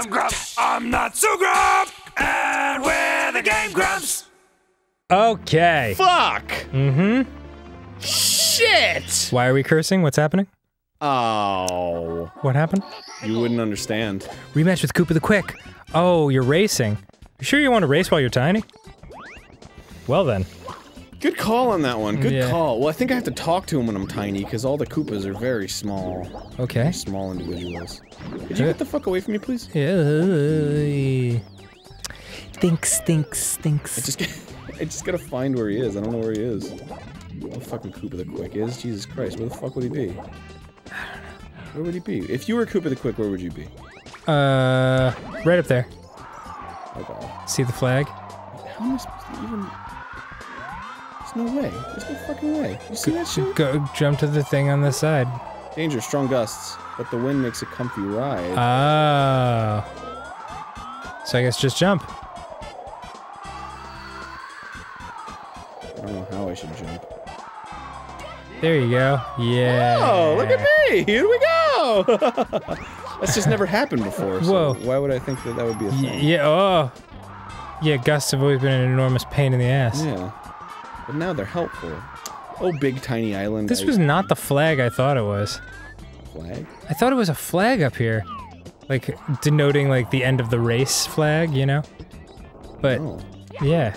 I'm Grump. I'm not so Grump. And we're the Game Grumps. Okay. Fuck! Mm-hmm. Shit! Why are we cursing? What's happening? Oh. What happened? You wouldn't understand. Rematch with Koopa the Quick. Oh, you're racing. You sure you want to race while you're tiny? Well then. Good call on that one. Good Yeah. call. Well, I think I have to talk to him when I'm tiny, because all the Koopas are very small. Okay. Small individuals. Could you get the fuck away from me, please? Yeah. Stinks, stinks, stinks. I just, I just gotta find where he is. I don't know where he is. Where the fucking Koopa the Quick is? Jesus Christ, where the fuck would he be? Where would he be? If you were Koopa the Quick, where would you be? Uh, right up there. Okay. See the flag? How am I supposed to even... There's no way. There's no fucking way. You see that shit? Go jump to the thing on the side. Danger, strong gusts, but the wind makes a comfy ride. Oh. So I guess just jump. I don't know how I should jump. There you go. Yeah. Oh, look at me! Here we go! That's just never happened before, so Whoa. why would I think that that would be a Y- thing? yeah. Oh. Yeah. Gusts have always been an enormous pain in the ass. Yeah. But now they're helpful. Oh, big tiny island. This I- was not the flag I thought it was. flag. I thought it was a flag up here, like denoting like the end of the race flag, you know. But Oh, yeah,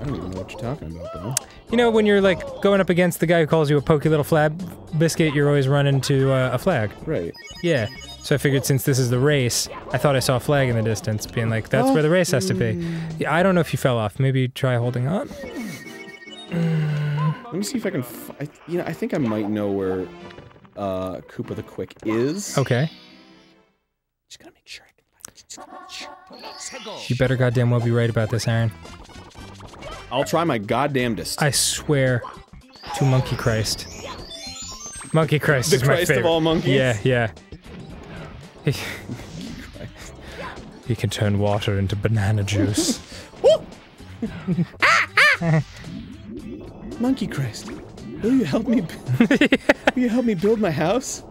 I don't even know what you're talking about, though. you know when you're like going up against the guy who calls you a pokey little flab biscuit, you're always running to uh, a flag. Right. Yeah. So I figured since this is the race, I thought I saw a flag in the distance, being like, that's where the race has to be. Yeah, I don't know if you fell off. Maybe try holding on. Let me see if I can. F I, you know, I think I might know where uh, Koopa the Quick is. Okay. Just gotta make sure. I can just gotta make sure. You better goddamn well be right about this, Arin. I'll try my goddamnedest. I swear to Monkey Christ. Monkey Christ The is my Christ of favorite. all monkeys? Yeah, yeah. He, he can turn water into banana juice. Monkey Christ, will you help me? will you help me build my house?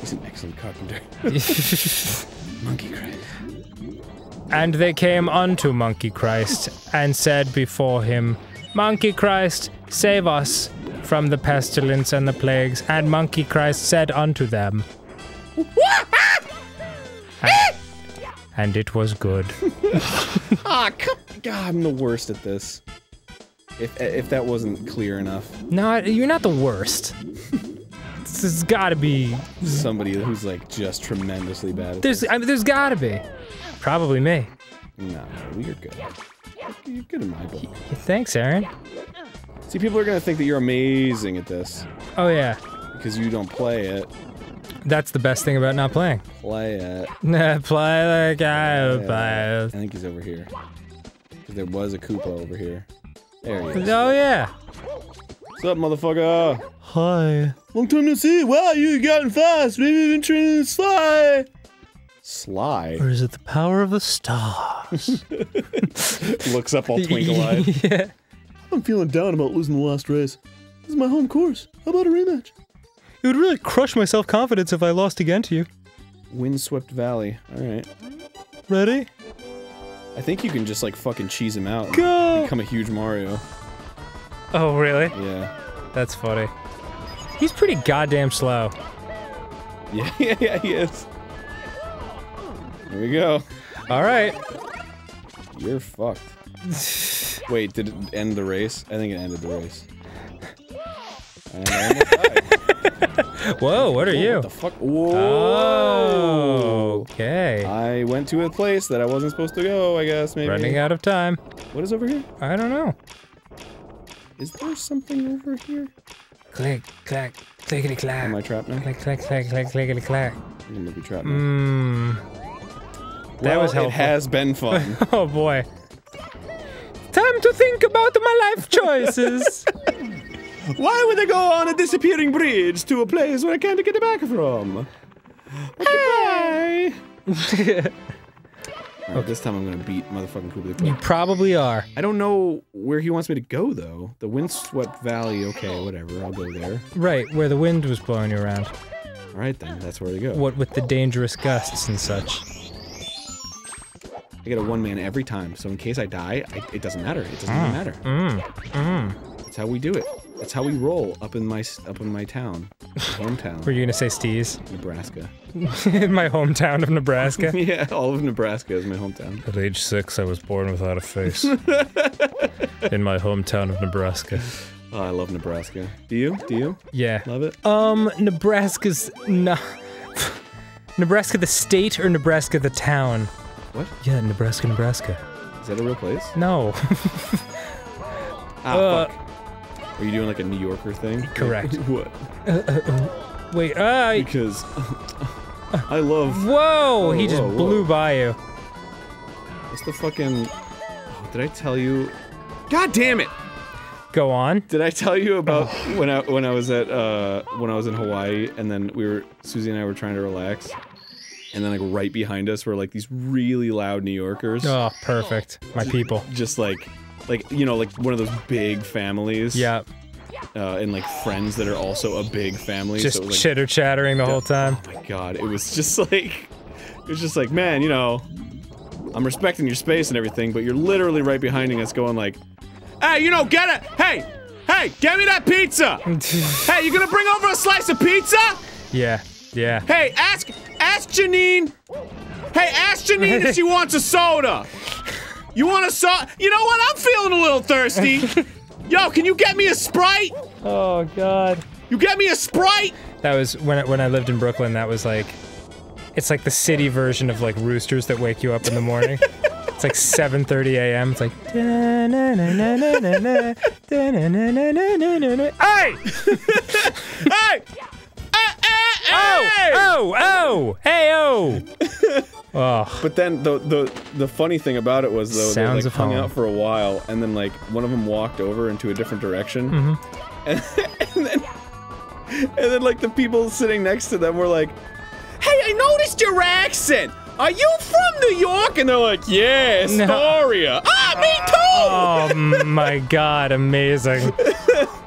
He's an excellent carpenter. Monkey Christ. and they came unto Monkey Christ and said before him, Monkey Christ, save us from the pestilence and the plagues. And Monkey Christ said unto them, and, and it was good. Ah, come. God, I'm the worst at this. If if that wasn't clear enough, No, you're not the worst. This has got to be. somebody who's like just tremendously bad at There's, I mean, there's got to be. Probably me. No, no, you're good. You're good in my book. Thanks, Arin. See, people are gonna think that you're amazing at this Oh yeah, because you don't play it. that's the best thing about not playing. Play it. Nah, play like I I play. think he's over here. there was a Koopa over here. There he is. Oh yeah. What's up, motherfucker? Hi. Long time no see. Wow, you've gotten fast. Maybe you've been training Sly. Sly Or is it the power of the stars? looks up all twinkle-eyed. yeah. I'm feeling down about losing the last race. This is my home course. How about a rematch? It would really crush my self-confidence if I lost again to you. Windswept Valley. All right. Ready? I think you can just like fucking cheese him out. and Go! Become a huge Mario. Oh really? Yeah. That's funny. He's pretty goddamn slow. Yeah, yeah, yeah, he is. Here we go. All right. You're fucked. Wait, did it end the race? I think it ended the race. And I almost died. Whoa, what are Whoa, you? What the fuck? Whoa! Oh, okay. I went to a place that I wasn't supposed to go, I guess, maybe. Running out of time. What is over here? I don't know. Is there something over here? Click, clack, clickety clack. Am I trapped now? Click, clack, clack, clack, clickety clack. I'm gonna be trapped now. Mmm. That well, was it has been fun. Oh boy. Time to think about my life choices. Why would I go on a disappearing bridge to a place where I can't get back from? Goodbye. Alright, this time I'm gonna beat motherfucking Koopa the you probably are. I don't know where he wants me to go though. The windswept valley, okay, whatever, I'll go there. Right, where the wind was blowing you around. All right then, that's where to go. What with the dangerous gusts and such. I get a one man every time, so in case I die, I, it doesn't matter. It doesn't even matter. Mm, mm. That's how we do it. That's how we roll up in my up in my town, hometown, Were you gonna say Steez? Nebraska. In my hometown of Nebraska. yeah, all of Nebraska is my hometown. At age six, I was born without a face. In my hometown of Nebraska. Oh, I love Nebraska. Do you? Do you Yeah. love it? Um, Nebraska's not. Nebraska the state or Nebraska the town? What? Yeah, Nebraska, Nebraska. Is that a real place? No. Ah, Uh. Are you doing like a New Yorker thing? Correct. what? Wait, uh, Because I love. whoa! he just whoa, whoa. blew by you. What's the fucking? Oh, did I tell you? God damn it! Go on. Did I tell you about when I when I was at uh when I was in Hawaii and then we were Susie and I were trying to relax, and then like right behind us were like these really loud New Yorkers, Oh, perfect. My people. just like like you know like one of those big families, Yeah, uh, and like friends that are also a big family. just so like, chitter chattering the whole time. Oh my god, it was just like it was just like, man, you know, I'm respecting your space and everything, but you're literally right behind us going like, Hey, you know, get it! Hey! Hey, get me that pizza! hey, you gonna bring over a slice of pizza? yeah, yeah. Hey, ask ask Janine. Hey, ask Janine if she wants a soda. You want a soda? You know what? I'm feeling a little thirsty. Yo, can you get me a Sprite? Oh God. You get me a Sprite? That was when I, when I lived in Brooklyn. That was like, it's like the city version of like roosters that wake you up in the morning. it's like 7:30 a.m. It's like. Hey! Hey! Oh! hey! Oh! Oh! Hey! Oh! Oh. But then the the the funny thing about it was though Sounds they like hung home. out for a while and then like one of them walked over into a different direction Mm-hmm. and, and then and then like the people sitting next to them were like, "Hey, I noticed your accent. Are you from New York?" And they're like, "Yeah, No. Ah, me too. Oh my God! Amazing.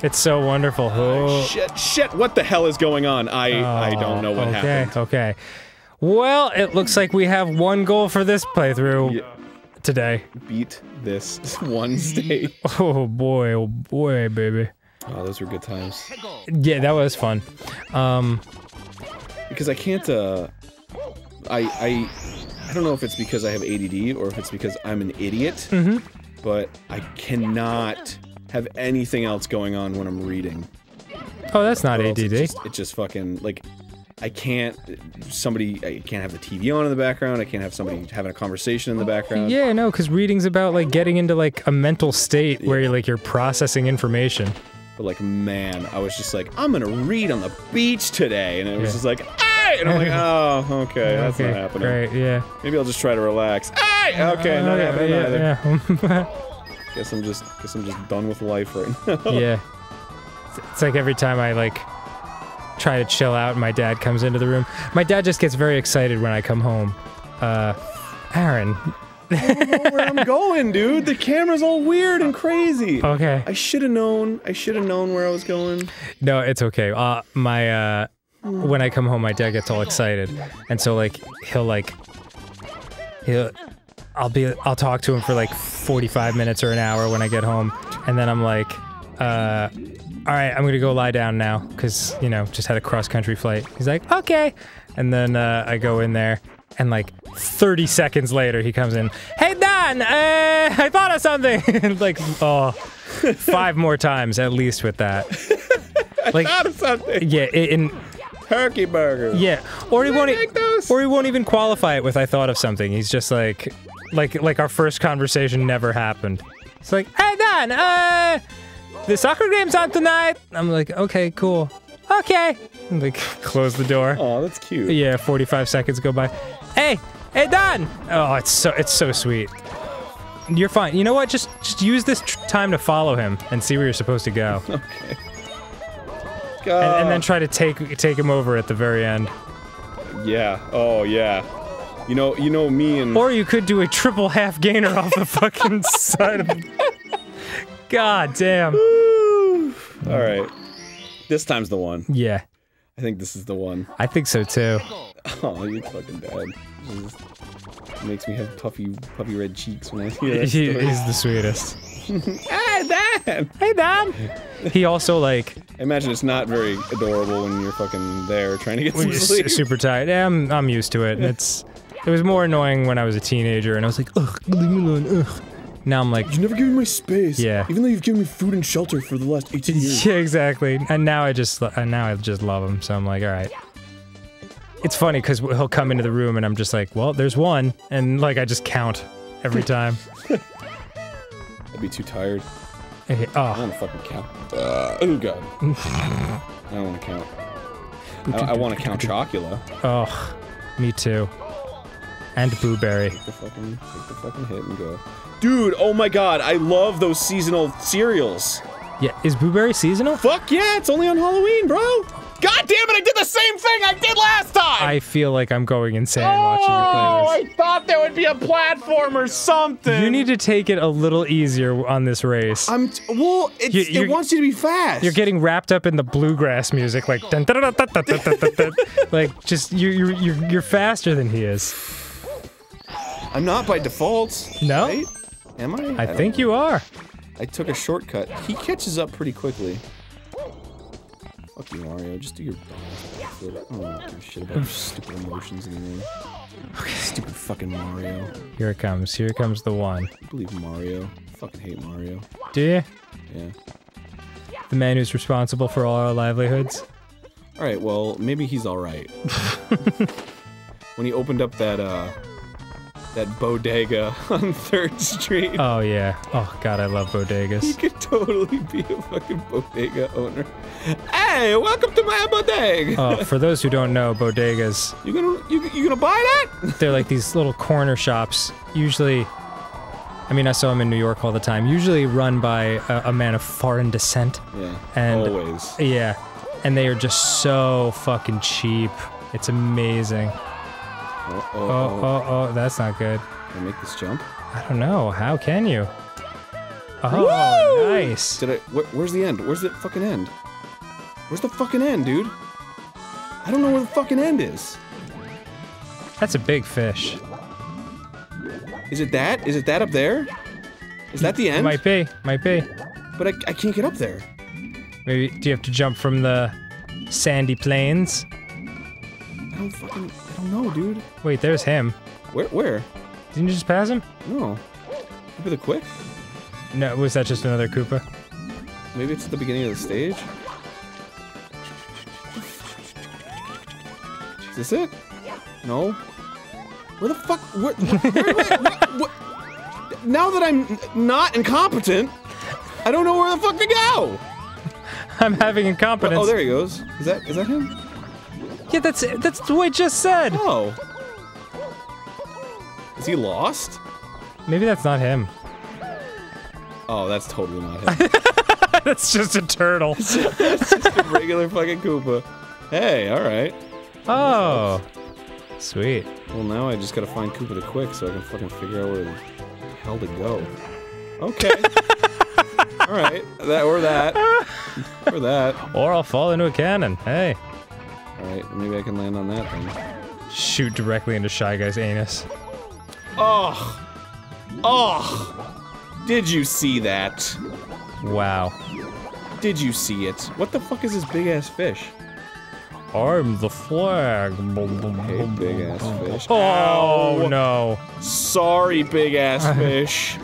It's so wonderful. Oh. Shit, shit, what the hell is going on? I I don't know what okay, happened. Okay. Well, it looks like we have one goal for this playthrough Yeah. today. Beat this one state. Oh boy, oh boy, baby. Oh, those were good times. Yeah, that was fun. Um, because I can't. Uh, I I I don't know if it's because I have ADD or if it's because I'm an idiot. Mm-hmm. But I cannot have anything else going on when I'm reading. oh, that's not ADD. It just, it just fucking like. I can't. Somebody. I can't have the TV on in the background. I can't have somebody having a conversation in the background. Yeah, no, because reading's about like getting into like a mental state where you're like you're processing information. But like, man, I was just like, I'm gonna read on the beach today, and it was Yeah. just like, hey, and I'm like, oh, okay, that's okay, not happening. Great, yeah. Maybe I'll just try to relax. Hey, okay, not Uh, happening yeah, either. yeah, Guess I'm just guess I'm just done with life right now. yeah. It's like every time I like try to chill out, and my dad comes into the room. My dad just gets very excited when I come home. Uh, Arin. where I'm going, dude. The camera's all weird and crazy. Okay. I should have known. I should have known where I was going. No, it's okay. Uh, my uh, when I come home, my dad gets all excited, and so like he'll like he'll I'll be I'll talk to him for like 45 minutes or an hour when I get home, and then I'm like, uh, all right, I'm gonna go lie down now because you know just had a cross country flight. He's like, okay, and then uh, I go in there. And like 30 seconds later, he comes in. Hey Dan, uh, I thought of something. like, oh, five more times at least with that. Like, thought of something. yeah, i- in Turkey burger. yeah, or he won't, e- those? or he won't even qualify it with "I thought of something." He's just like, like, like our first conversation never happened. It's like, hey Dan, uh, the soccer game's on tonight. I'm like, okay, cool, okay. And, like, close the door. Oh, that's cute. Yeah, 45 seconds go by. Hey, hey Don. Oh, it's so it's so sweet. You're fine. You know what? Just just use this tr- time to follow him and see where you're supposed to go, and, and then try to take take him over at the very end. yeah. Oh yeah. You know. You know me and. Or you could do a triple half gainer off the fucking side of God damn. all right. This time's the one. Yeah. I think this is the one. I think so too. Oh, you fucking dad. Makes me have puffy, puffy red cheeks when I hear that He story. is the sweetest. Hey, dad! Hey, Dad. He also like I imagine it's not very adorable when you're fucking there trying to get some sleep. su- super tired. Yeah, I'm I'm used to it. And it's it was more annoying when I was a teenager, and I was like, ugh, leave me alone, ugh. Now I'm like, You never given me my space. Yeah. Even though you've given me food and shelter for the last 18 years. yeah, exactly. And now I just and now I just love him. So I'm like, all right. It's funny because he'll come into the room and I'm just like, well, there's one, and like I just count every time. I'd be too tired. I Eh, oh, want to fucking count. Uh, oh god. I don't want to count. I, I want to count Chocula. oh, me too. And Boo Berry, Take the fucking, take the fucking hit and go. Dude, oh my god, I love those seasonal cereals. Yeah, is Boo Berry seasonal? Fuck yeah, it's only on Halloween, bro. God damn it, I did the same thing I did last time! I feel like I'm going insane oh, watching you play this. I thought there would be a platform or something! You need to take it a little easier on this race. I'm- well, you, it wants you to be fast! You're getting wrapped up in the bluegrass music, like- like, just, you're, you're, you're faster than he is. I'm not by default. No? right? Am I? I don't think you are. I took a shortcut. He catches up pretty quickly. Fuck you, Mario. Just do your. I don't give a shit about your stupid emotions anymore. Stupid fucking Mario. Here it comes. Here comes the one. I believe Mario. Fucking hate Mario. Do you? Yeah. The man who's responsible for all our livelihoods. Alright, well, maybe he's alright. when he opened up that, uh, that bodega on 3rd Street, Oh yeah. Oh god, I love he bodegas. could totally be a fucking bodega owner. Hey, welcome to my bodega! Oh, for those who don't know, bodegas, You gonna, you, you gonna buy that? they're like these little corner shops. Usually, I mean, I saw them in New York all the time. Usually run by a, a man of foreign descent. Yeah, And- always. Yeah, and they are just so fucking cheap. It's amazing. Oh, oh, Oh, oh. oh, that's not good. Can I make this jump? I don't know. How can you? Oh, nice. Did I? Wh where's the end? Where's the fucking end? Where's the fucking end, dude? I don't know where the fucking end is. That's a big fish. Is it that? Is it that up there? Is that the It end? might be. Might be. But I, I can't get up there. Maybe. Do you have to jump from the sandy plains? I don't fucking. Don't know, dude. Wait, there's him. Where? Where? Didn't you just pass him? No. Maybe the quick? No, was that just another Koopa? Maybe it's at the beginning of the stage. Is this it? No. Where the fuck? Where, where, where? Now that I'm not incompetent, I don't know where the fuck to go. I'm having incompetence. Oh, there he goes. Is that is that him? Yeah, that's that's what I just said. Oh. Is he lost? Maybe that's not him. Oh, that's totally not him. that's just a turtle. It's just a regular fucking Koopa. Hey, all right. Oh, sweet. Well, now I just gotta find Koopa the Quick so I can fucking figure out where the hell to go. Okay. All right. That or that. Or that. Or I'll fall into a cannon. Hey, All right. Maybe I can land on that then. shoot directly into Shy Guy's anus. Oh. Oh. Did you see that? Wow. Did you see it? What the fuck is this big ass fish? I'm the flag. Hey, big ass fish. Oh Ow. no. Sorry, big ass fish.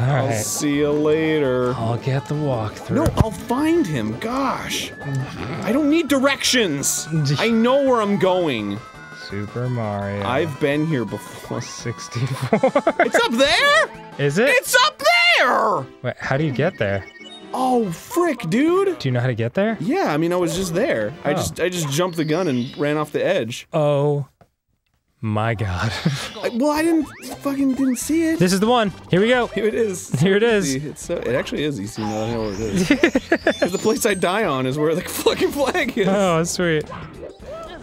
All I'll right. see you later. I'll get the walkthrough. No, I'll find him. Gosh. I don't need directions. I know where I'm going. Super Mario. I've been here before. 64. It's up there? Is it? It's up there! Wait, how do you get there? Oh, frick, dude. Do you know how to get there? Yeah, I mean, I was just there. I Oh. just, I just jumped the gun and ran off the edge. Oh my god. I, well, I didn't fucking didn't see it. this is the one. Here we go. Here it is. Here it is. Easy. It's so, it actually is easy now I know where it is. 'Cause the place I die on is where the fucking flag is. Oh, sweet.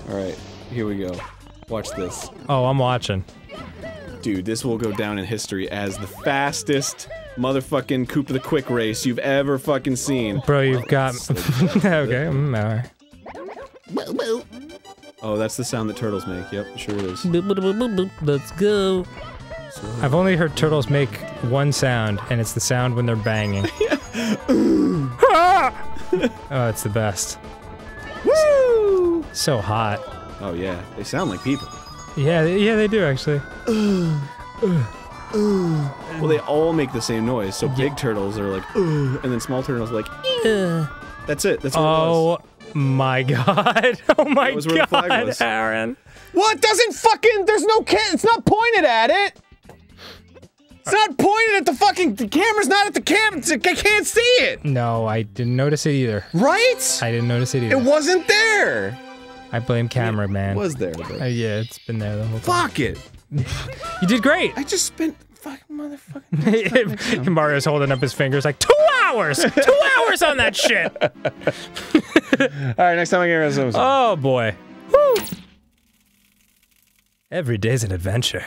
All right, here we go. Watch this. Oh, I'm watching. Dude, this will go down in history as the fastest motherfucking Koopa the Quick race you've ever fucking seen. Bro, you've got. okay, mm, alright. Oh, that's the sound that turtles make. Yep, sure it is. Let's go. I've only heard turtles make one sound, and it's the sound when they're banging. oh, it's the best. Woo! So hot. Oh yeah, they sound like people. Yeah, they- yeah, they do actually. Well, they all make the same noise. So big turtles are like, and then small turtles are like, that's it. That's what it was. Oh my god. Oh my was where the flag god, was. Arin. What doesn't fucking? There's no ca- It's not pointed at it. It's not pointed at the fucking. The camera's not at the cam. I can't see it. No, I didn't notice it either. Right? I didn't notice it either. It wasn't there. I blame camera man. was there. But Uh, yeah, it's been there the whole time. fuck it. You did great. I just spent fucking motherfucking. Mario's holding up his fingers like two hours, two hours on that shit. All right, next time I get rid of Oh boy. Woo. Every day's an adventure.